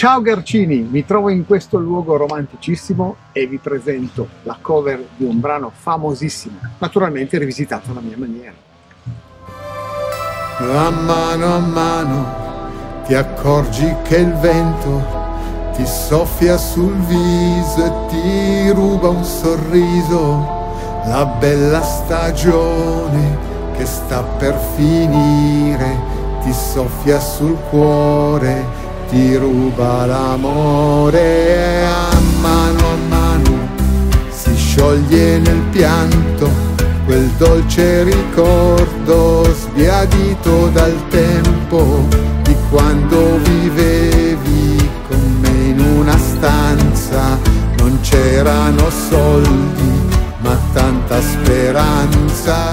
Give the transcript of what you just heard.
Ciao Garcini, mi trovo in questo luogo romanticissimo e vi presento la cover di un brano famosissimo, naturalmente rivisitato alla mia maniera. A mano a mano ti accorgi che il vento ti soffia sul viso e ti ruba un sorriso, la bella stagione che sta per finire ti soffia sul cuore ti ruba l'amore a mano a mano si scioglie nel pianto quel dolce ricordo sbiadito dal tempo di quando vivevi con me in una stanza. Non c'erano soldi ma tanta speranza